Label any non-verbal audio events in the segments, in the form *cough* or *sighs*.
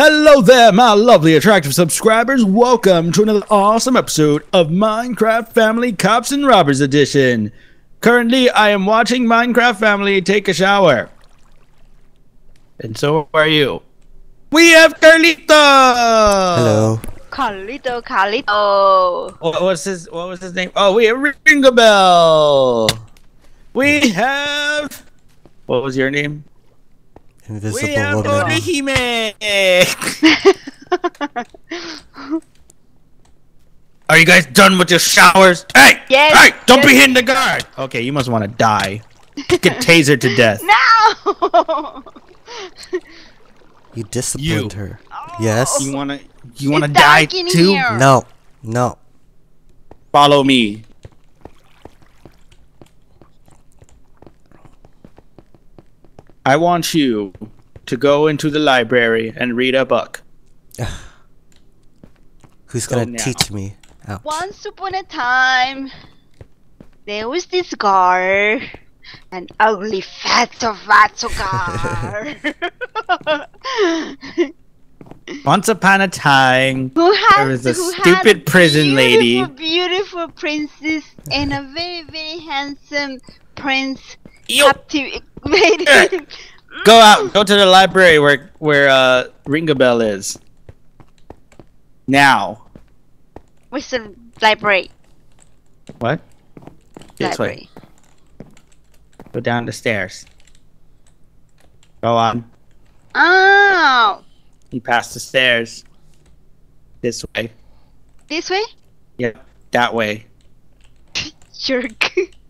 Hello there, my lovely, attractive subscribers. Welcome to another awesome episode of Minecraft Family Cops and Robbers Edition. Currently, I am watching Minecraft Family take a shower. And so are you. We have Carlito! Hello. Carlito, Carlito. What was his what was his name? Oh, we have Ringabel. We have What was your name? We Invisible have woman. Orihime! Are you guys done with your showers? Hey! Yes, Hey! Don't be hitting the guard! Okay, you must want to die. Get tasered to death. No! You disciplined You. her. Yes? You wanna you wanna It's die too? here. No. No. Follow me. I want you to go into the library and read a book. *sighs* Who's Go gonna now. teach me? Ouch. Once upon a time, there was this girl, an ugly fatso fatso girl. *laughs* Once upon a time, *laughs* who had, There was a who had stupid prison lady. beautiful, Beautiful princess and a very, very handsome prince *laughs* Go out, go to the library where where uh Ringabel is. Now. Where's the library? What? This way. Go down the stairs. Go on. Oh, You pass the stairs. This way. this way? Yeah, that way. *laughs* Jerk. *laughs*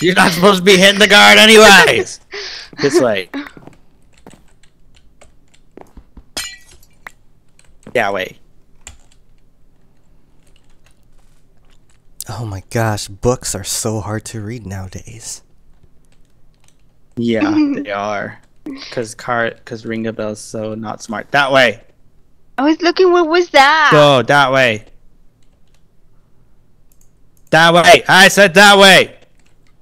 You're not supposed to be hitting the guard anyways. *laughs* this way. That way. Oh my gosh, books are so hard to read nowadays. Yeah, *laughs* they are. Cause car, cause Ringabel's so not smart. That way. I was looking. What was that? Go that way. That way. I said that way.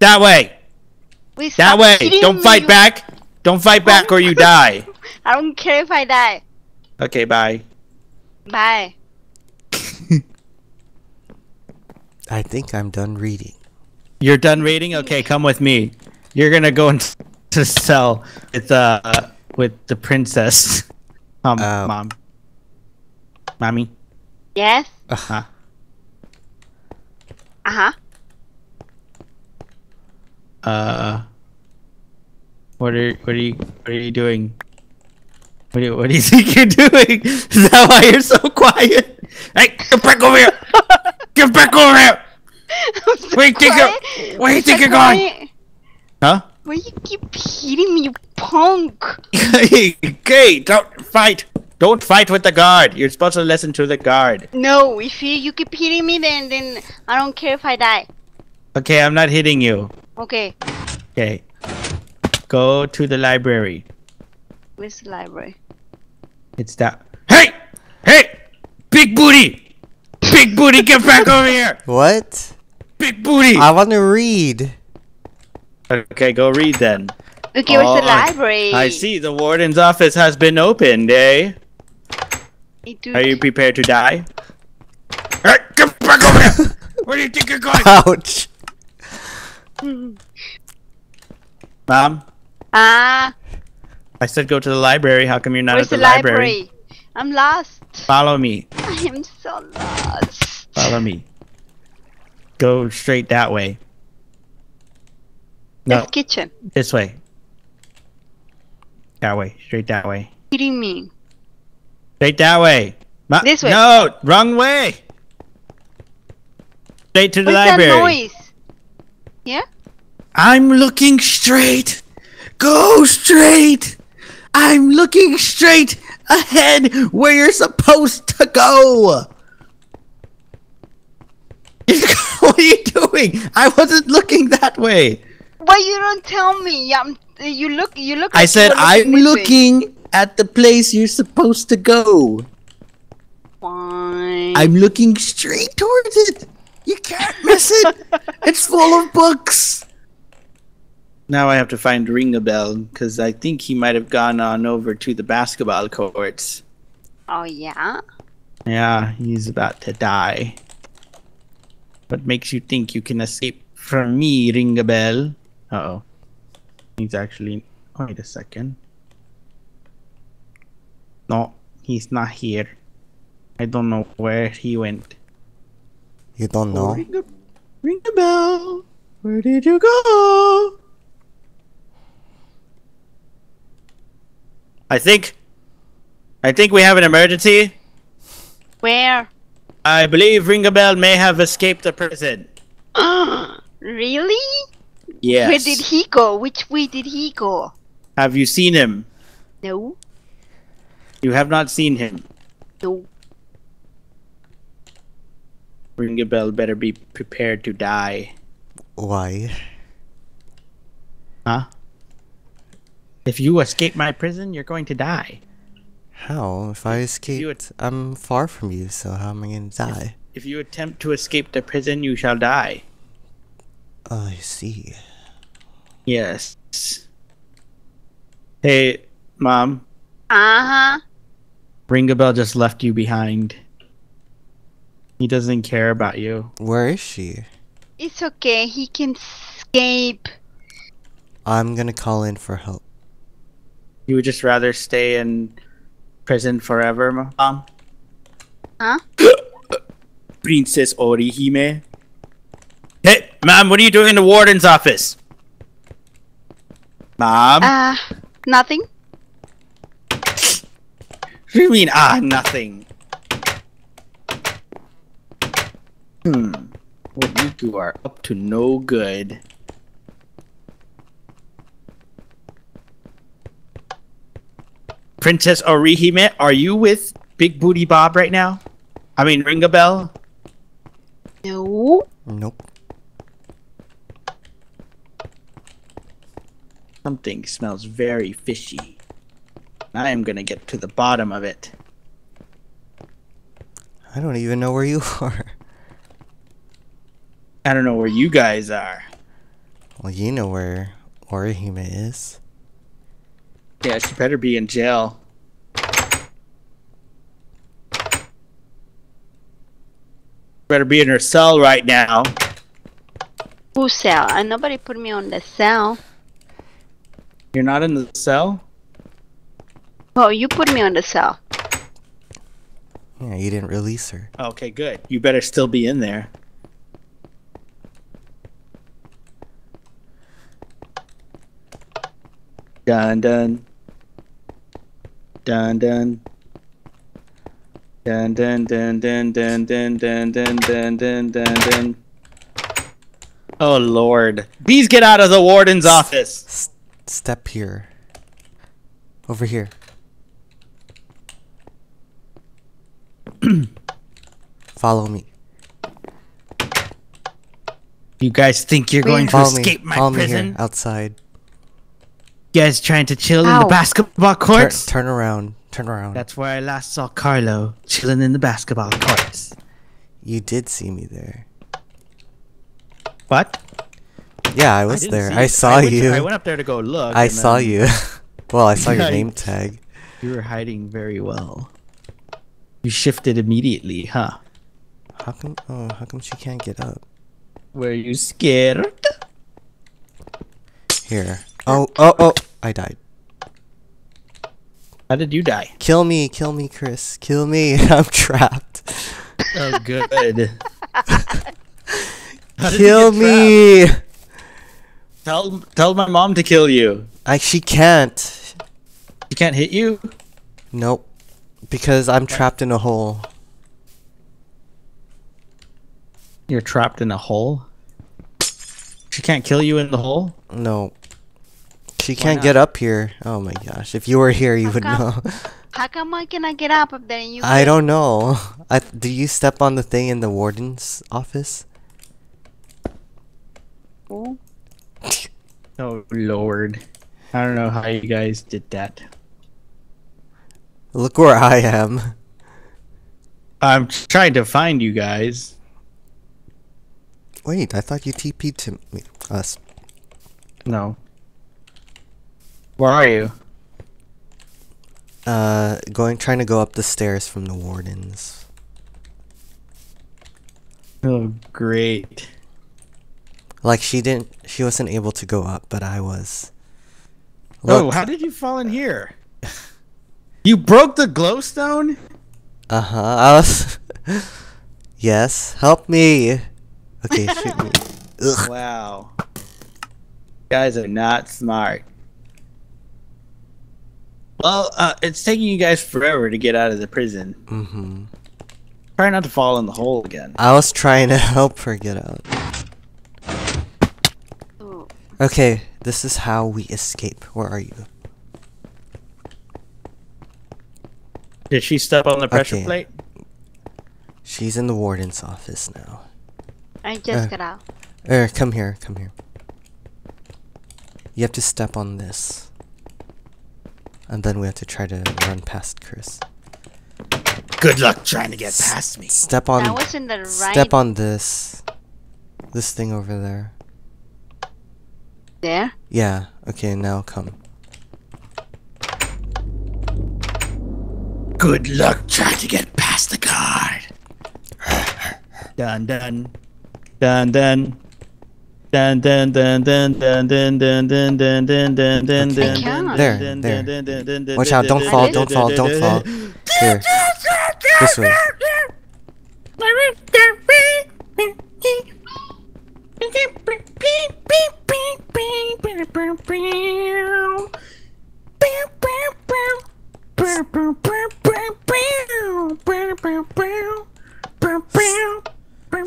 That way. Wait, That way. Don't fight you- back. Don't fight back or you die. *laughs* I don't care if I die. Okay, bye. Bye. *laughs* I think I'm done reading. You're done reading? Okay, come with me. You're gonna go *laughs* into the cell with uh with the princess. Um, Uh, mom. Mommy. Yes. Uh huh. Uh huh. Uh. What are what are you what are you doing? What do you, what do you *laughs* think you're doing? Is that why you're so quiet? Hey, get back over here! Get back over here! *laughs* Where you think you're Where you think you're going? Huh? Why you keep hitting me, you punk? *laughs* okay, don't fight. Don't fight with the guard. You're supposed to listen to the guard. No, if you, you keep hitting me, then then I don't care if I die. Okay, I'm not hitting you. Okay. Okay. Go to the library. Where's the library? It's that. Hey! Hey! Big booty! Big booty, get back over here! What? Big booty! I want to read. Okay, go read then. Okay, where's the Oh, I- library? I see the warden's office has been opened, eh? Are you prepared to die? Hey, get back over here! *laughs* Where do you think you're going? Ouch. *laughs* Mom, Ah, I said go to the library. How come you're not where's at the, the library? library? I'm lost. Follow me. *laughs* I am so lost. Follow me. Go straight that way. No, This kitchen. this way. That way. Straight that way. Hitting me. Straight that way. Ma- This way. No, wrong way. Straight to the What's library. that noise? Yeah? I'm looking straight. Go straight. I'm looking straight ahead where you're supposed to go. *laughs* what are you doing? I wasn't looking that way. Why you don't tell me? Um, you look. You look. I said I'm this way." looking at the place you're supposed to go. Fine. I'm looking straight towards it. You can't miss it. *laughs* it's full of books. Now I have to find Ringabel because I think he might have gone on over to the basketball courts. Oh yeah. Yeah, he's about to die. What makes you think you can escape from me, Ringabel? Uh oh. He's actually. Wait a second. No, he's not here. I don't know where he went. You don't know? Ring a, ring a bell. Where did you go? I think. I think we have an emergency. Where? I believe Ringabel may have escaped the prison. *gasps* really? Yes. Where did he go? Which way did he go? Have you seen him? No. You have not seen him. No. Ringabel better be prepared to die. Why? Huh? If you escape my prison, you're going to die. How? If I you I'm far from you, so how am I gonna die? If you attempt to escape the prison, you shall die. Oh, I see. Yes. Hey, Mom. Uh huh. Ringabel just left you behind. He doesn't care about you. Where is she? It's okay. He can escape. I'm gonna call in for help. You would just rather stay in prison forever, Mom? Huh? *coughs* Princess Orihime. Hey, Mom, what are you doing in the warden's office? Mom? Uh, nothing. what do you mean, ah, nothing? Hmm. Well, you two are up to no good. Princess Orihime, are you with Big Booty Bob right now? I mean, ring a bell? No. Nope. Something smells very fishy. I am gonna get to the bottom of it. I don't even know where you *laughs* are. I don't know where you guys are. Well, you know where Orihime is. Yeah, she better be in jail. Better be in her cell right now. Who cell? And nobody put me on the cell. You're not in the cell? Oh, you put me on the cell. Yeah, you didn't release her. Okay, good. You better still be in there. Dun dun. Dun dun. Dun dun dun dun dun dun dun dun dun dun dun dun. Oh lord. Bees get out of the warden's office. S- step here. Over here. Follow me. You guys think you're going to Follow me. escape my Follow me prison? here, outside. You guys trying to chill in the basketball Tur- courts? turn around. Turn around. That's where I last saw Carlo chilling in the basketball courts. you did see me there. What? Yeah, I was didn't there. see I you. saw to- you. I went up there to go look. I saw then you. *laughs* well, I saw your name tag. You were hiding very well. You shifted immediately, huh? How come? Oh, how come she can't get up? Were you scared? Here. Oh, oh, oh! I died. How did you die? Kill me, kill me, Chris. Kill me. *laughs* I'm trapped. Oh, *laughs* good. How did you Kill me. trapped? Tell tell my mom to kill you. I. She can't. She can't hit you. Nope. Because I'm trapped in a hole. You're trapped in a hole. She can't kill you in the hole. No. She can't not? get up here. Oh my gosh. If you were here, you How would know. How come *laughs* I cannot get up up there and you? I can? don't know. I, do you step on the thing in the warden's office? Oh. Oh lord. I don't know how you guys did that. Look where I am. I'm trying to find you guys. Wait, I thought you TP'd to me. Us. No. Where are you? Uh, going trying to go up the stairs from the wardens. Oh, great. Like she didn't, she wasn't able to go up, but I was. Oh, how did you fall in here? *laughs* You broke the glowstone? uh huh. I was. *laughs* yes, help me. Okay, shoot me. *laughs* Ugh. Wow. guys are not smart. Well, uh, it's taking you guys forever to get out of the prison. Mm-hmm. Try not to fall in the hole again. I was trying to help her get out. Oh, Okay, this is how we escape. Where are you? Did she step on the pressure Okay. plate? She's in the warden's office now. I just Uh. got out. Er, come here, come here. You have to step on this. And then we have to try to run past Chris. Good luck trying to get past me. Step on That was in the right. step on this. This thing over there. there. Yeah, okay, now come. Good luck trying to get past the guard. *sighs* dun dun. Dun dun. Dun dun dun dun dun dun dun dun dun dun dun dun dun. There, there. Watch out, don't fall, don't fall, don't fall. dun. Here. This way.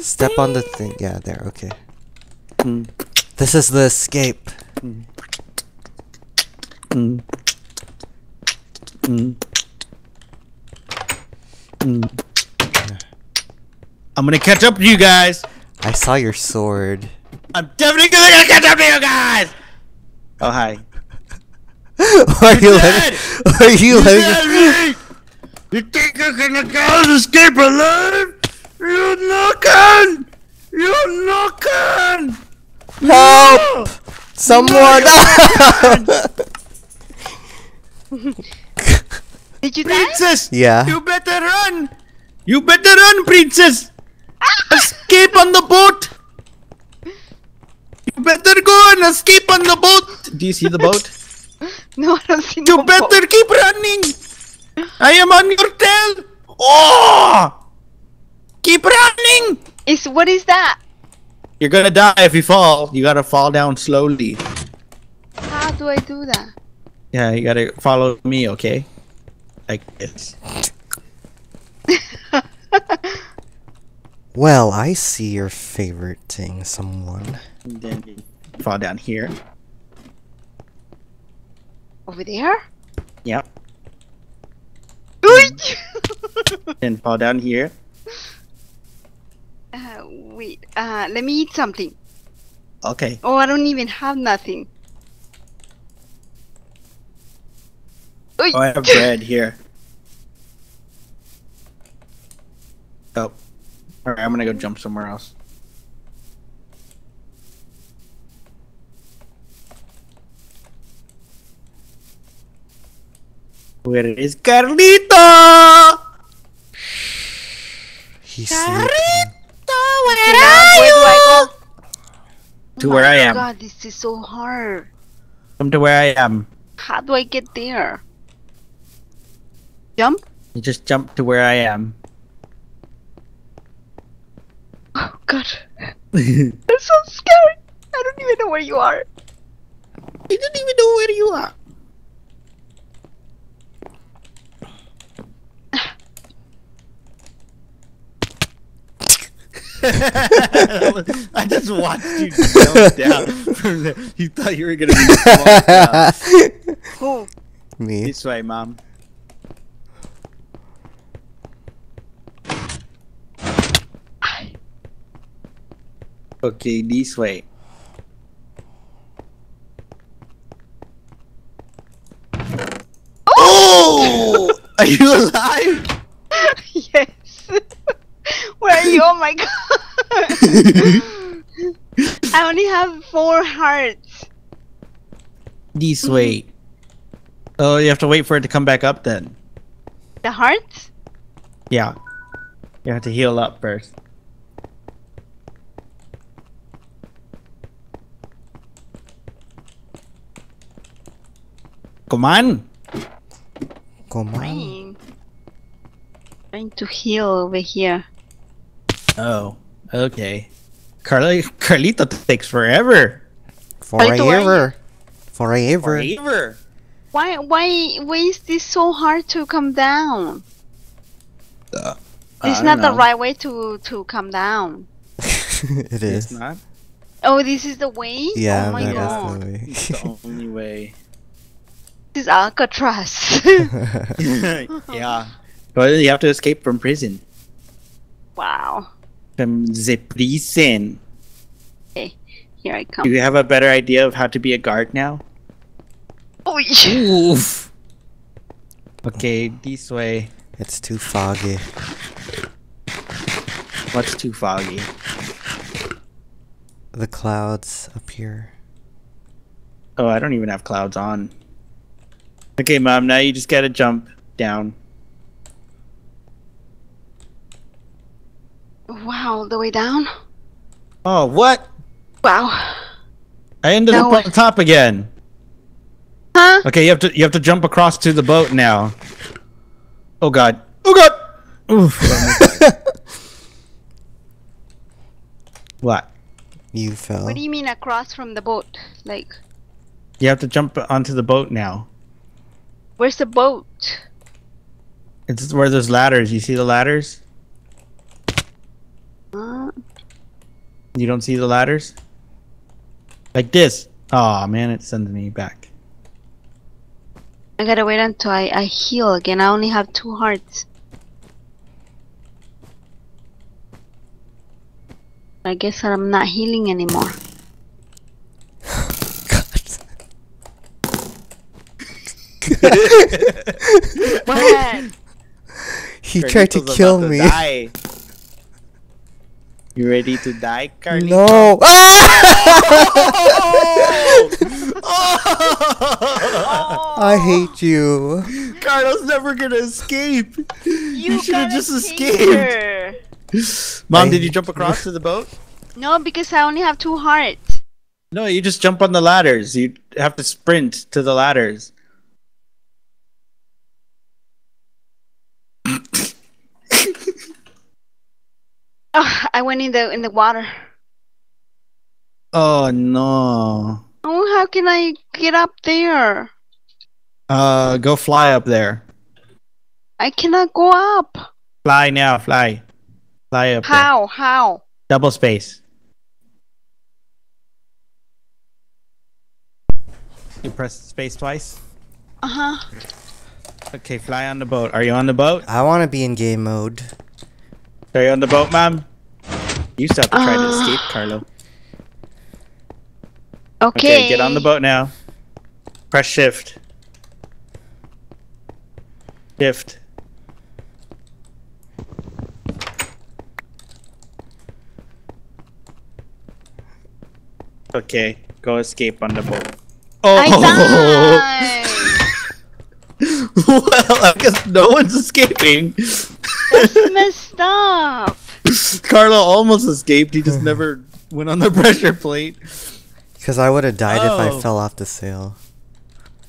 Step on the thing. Yeah, there, okay. Mm, This is the escape. mm, mm. Mm. I'm gonna catch up to you guys. I saw your sword. I'm definitely gonna catch up to you guys. Oh hi. *laughs* are you You're letting? dead! *laughs* Are you letting? Daddy! You think you're gonna get escape alive? You're knocking. You knocking! Help! Someone! *laughs* Did you die? Princess! yeah. You better run! You better run, princess! Escape on the boat! You better go and escape on the boat! Do you see the boat? *laughs* No, I don't see You no better boat. keep running! I am on your tail! Oh! Keep running! Is what is that? You're gonna die if you fall. You gotta fall down slowly. How do I do that? Yeah, you gotta follow me, okay? Like this. *laughs* Well, I see your favoriting someone. And then you fall down here. Over there? Yep. and fall down here. *laughs* uh, wait. Uh, let me eat something. Okay. Oh, I don't even have nothing. Uy! Oh, I have bread here. Oh. Alright, I'm gonna go jump somewhere else. Where is Carlito? He's sleeping. Where do I go? To where I am. Oh. God, this is so hard. Come to where I am. How do I get there? Jump? You just jump to where I am. *laughs* Oh God, *laughs* I'm so scared. I don't even know where you are. *laughs* You don't even know where you are. *laughs* I just watched you jump down from there. You thought you were gonna be *laughs* down. Oh, Me. This way, mom. Okay, this way. Oh! *laughs* Are you alive? yes. where are you? Oh my God. I only have four hearts. This way. Oh, you have to wait for it to come back up then. The hearts? Yeah. You have to heal up first. Come on. Come on. Trying. Trying to heal over here. Oh, okay. Carly, Carlito takes forever. Palito, where are Forever. Forever. Forever. Why why why is this so hard to come down? Uh, It's not don't the right way to to come down. *laughs* it It's not. Oh, this is the way? Yeah, oh my that god. is It's the only way. *laughs* This is Alcatraz. *laughs* yeah. But you have to escape from prison. wow. From the prison. Okay, Here I come. Do you have a better idea of how to be a guard now? Oh, Oof. *laughs* Okay, this way. it's too foggy. What's too foggy? The clouds appear. Oh, I don't even have clouds on. Okay, mom, now you just gotta jump down. Wow, the way down? Oh, what? Wow. I ended No up way. on the top again. Huh? Okay, you have to you have to jump across to the boat now. Oh god. Oh god. Oof. *laughs* what? You fell. What do you mean across from the boat? Like, You have to jump onto the boat now. where's the boat? It's where there's ladders. You see the ladders? Uh, You don't see the ladders? Like this. Oh man, it sends me back. I gotta wait until I, I heal again. I only have two hearts. I guess I'm not healing anymore. *laughs* *laughs* What? he tried to kill about me. die. You ready to die, Carlito? No. Oh! *laughs* I hate you. Carlos never gonna escape. You, should have just escaped. her. Mom, I- did you jump across to the boat? No, because I only have two hearts. No, you just jump on the ladders. You have to sprint to the ladders. Ugh, I went in the in the water. Oh no. Oh, how can I get up there? Uh, go fly up there. I cannot go up. Fly now, fly. Fly up there. How? How? Double space. You press space twice. Uh huh. Okay, fly on the boat. Are you on the boat? I want to be in game mode. Are you on the boat, mom? You still have to try to Uh. escape, Carlo. Okay. Okay, get on the boat now. Press shift. Shift. Okay, go escape on the boat. I Oh! died. *laughs* well, I guess no one's escaping. *laughs* That's *laughs* messed. Carlo almost escaped. He just never went on the *laughs* pressure plate. Because I would have died if Oh. I fell off the sail.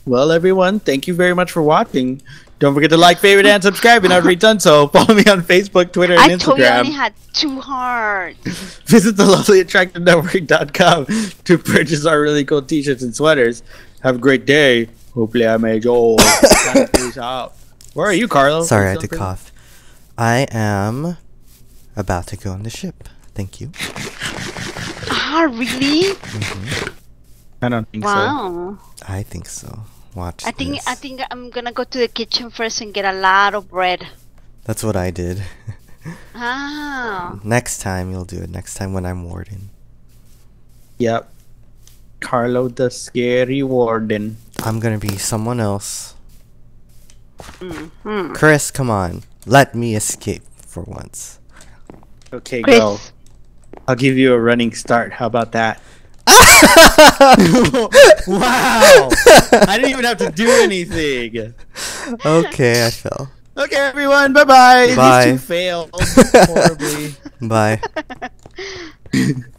Well, everyone, thank you very much for watching. Don't forget to like, favorite, and subscribe. And I've already done so. *laughs* Follow me on Facebook, Twitter, and I told you I only Instagram. had two hearts. Visit the lovelyattractivenetwork.com to purchase our really cool t-shirts and sweaters. Have a great day. Hopefully I made yours. Peace out. Where are you, Carlo? Sorry, I had to cough. I am about to go on the ship. Thank you. Ah, really? I don't think so. Wow. I think so. Watch I think this. I think I'm gonna go to the kitchen first and get a lot of bread. That's what I did. *laughs* Ah. Next time you'll do it. Next time when I'm warden. Yep. Carlo the scary warden. I'm gonna be someone else. Hmm. Chris, come on. Let me escape for once. Okay, go. I'll give you a running start. How about that? *laughs* wow! I didn't even have to do anything. okay, I fell. Okay, everyone. Bye bye. Bye. These two failed *laughs* horribly. Bye. *laughs*